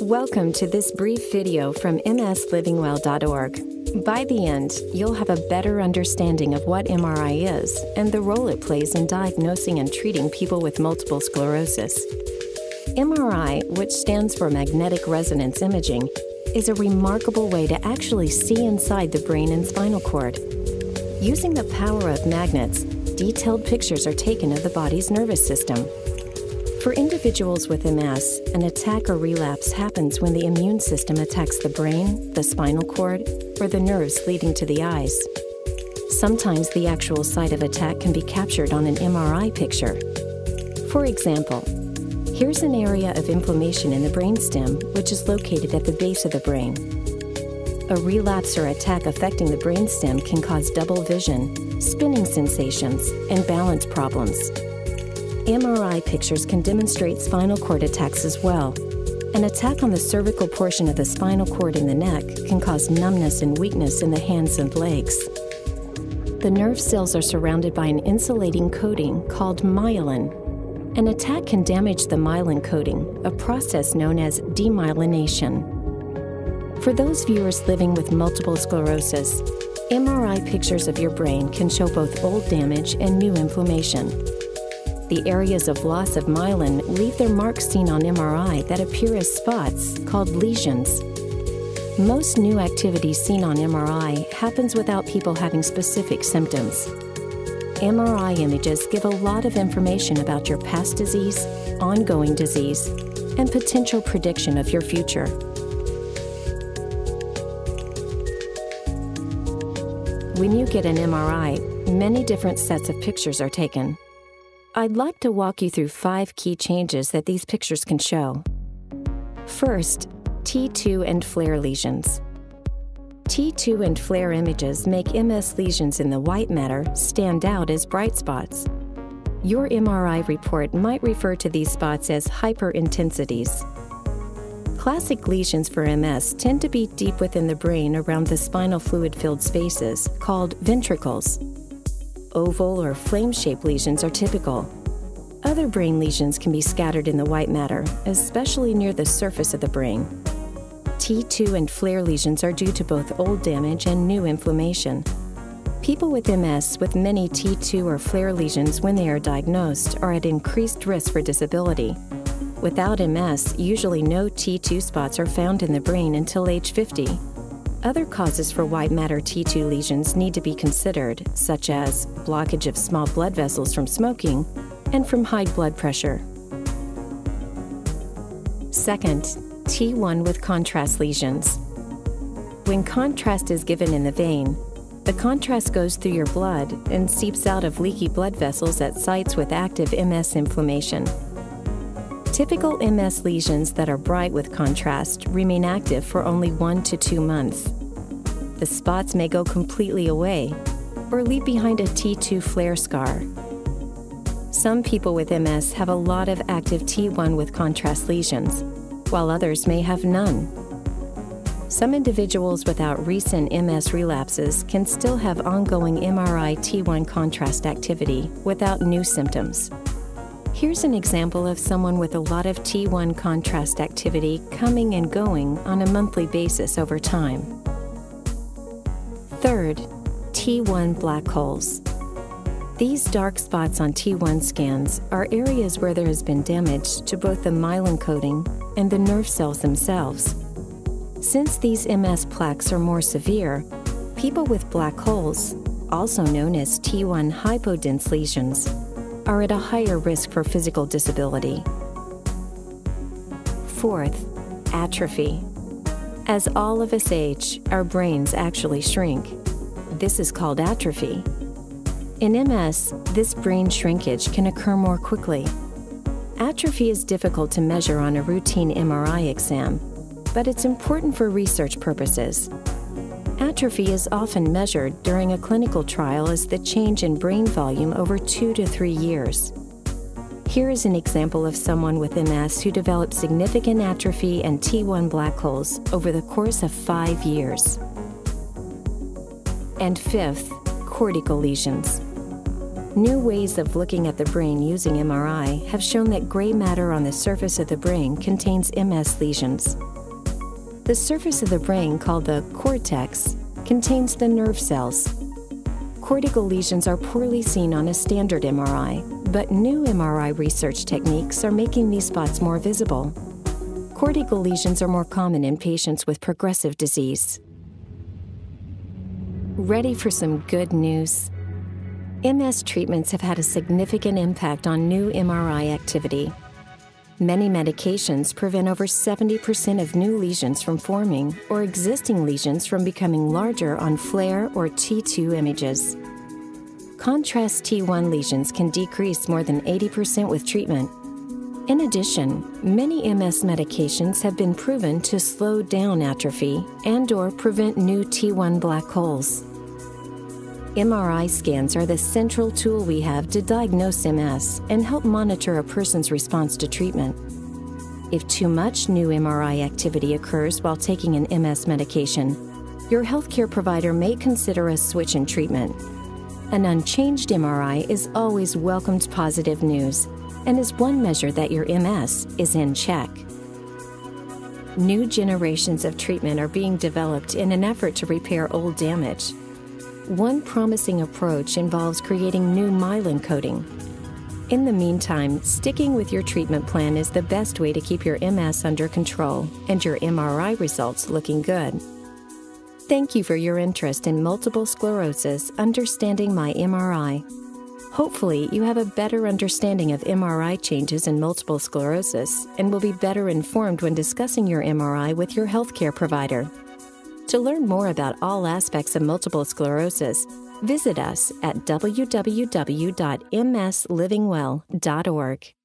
Welcome to this brief video from mslivingwell.org. By the end, you'll have a better understanding of what MRI is and the role it plays in diagnosing and treating people with multiple sclerosis. MRI, which stands for magnetic resonance imaging, is a remarkable way to actually see inside the brain and spinal cord. Using the power of magnets, detailed pictures are taken of the body's nervous system. For individuals with MS, an attack or relapse happens when the immune system attacks the brain, the spinal cord, or the nerves leading to the eyes. Sometimes the actual site of attack can be captured on an MRI picture. For example, here's an area of inflammation in the brainstem, which is located at the base of the brain. A relapse or attack affecting the brainstem can cause double vision, spinning sensations, and balance problems. MRI pictures can demonstrate spinal cord attacks as well. An attack on the cervical portion of the spinal cord in the neck can cause numbness and weakness in the hands and legs. The nerve cells are surrounded by an insulating coating called myelin. An attack can damage the myelin coating, a process known as demyelination. For those viewers living with multiple sclerosis, MRI pictures of your brain can show both old damage and new inflammation. The areas of loss of myelin leave their marks seen on MRI that appear as spots called lesions. Most new activity seen on MRI happens without people having specific symptoms. MRI images give a lot of information about your past disease, ongoing disease, and potential prediction of your future. When you get an MRI, many different sets of pictures are taken. I'd like to walk you through five key changes that these pictures can show. First, T2 and FLAIR lesions. T2 and FLAIR images make MS lesions in the white matter stand out as bright spots. Your MRI report might refer to these spots as hyperintensities. Classic lesions for MS tend to be deep within the brain around the spinal fluid filled spaces, called ventricles oval or flame shaped lesions are typical. Other brain lesions can be scattered in the white matter, especially near the surface of the brain. T2 and FLAIR lesions are due to both old damage and new inflammation. People with MS with many T2 or FLAIR lesions when they are diagnosed are at increased risk for disability. Without MS, usually no T2 spots are found in the brain until age 50. Other causes for white matter T2 lesions need to be considered, such as blockage of small blood vessels from smoking and from high blood pressure. Second, T1 with contrast lesions. When contrast is given in the vein, the contrast goes through your blood and seeps out of leaky blood vessels at sites with active MS inflammation. Typical MS lesions that are bright with contrast remain active for only one to two months. The spots may go completely away or leave behind a T2 FLAIR scar. Some people with MS have a lot of active T1 with contrast lesions, while others may have none. Some individuals without recent MS relapses can still have ongoing MRI T1 contrast activity without new symptoms. Here's an example of someone with a lot of T1 contrast activity coming and going on a monthly basis over time. Third, T1 black holes. These dark spots on T1 scans are areas where there has been damage to both the myelin coating and the nerve cells themselves. Since these MS plaques are more severe, people with black holes, also known as T1 hypodense lesions, are at a higher risk for physical disability. Fourth, atrophy. As all of us age, our brains actually shrink. This is called atrophy. In MS, this brain shrinkage can occur more quickly. Atrophy is difficult to measure on a routine MRI exam, but it's important for research purposes. Atrophy is often measured during a clinical trial as the change in brain volume over two to three years. Here is an example of someone with MS who developed significant atrophy and T1 black holes over the course of five years. And fifth, cortical lesions. New ways of looking at the brain using MRI have shown that gray matter on the surface of the brain contains MS lesions. The surface of the brain, called the cortex, contains the nerve cells. Cortical lesions are poorly seen on a standard MRI, but new MRI research techniques are making these spots more visible. Cortical lesions are more common in patients with progressive disease. Ready for some good news? MS treatments have had a significant impact on new MRI activity. Many medications prevent over 70% of new lesions from forming or existing lesions from becoming larger on FLAIR or T2 images. Contrast T1 lesions can decrease more than 80% with treatment. In addition, many MS medications have been proven to slow down atrophy and or prevent new T1 black holes. MRI scans are the central tool we have to diagnose MS and help monitor a person's response to treatment. If too much new MRI activity occurs while taking an MS medication, your healthcare provider may consider a switch in treatment. An unchanged MRI is always welcomed positive news and is one measure that your MS is in check. New generations of treatment are being developed in an effort to repair old damage. One promising approach involves creating new myelin coating. In the meantime, sticking with your treatment plan is the best way to keep your MS under control and your MRI results looking good. Thank you for your interest in multiple sclerosis, understanding my MRI. Hopefully, you have a better understanding of MRI changes in multiple sclerosis and will be better informed when discussing your MRI with your healthcare provider. To learn more about all aspects of multiple sclerosis, visit us at www.mslivingwell.org.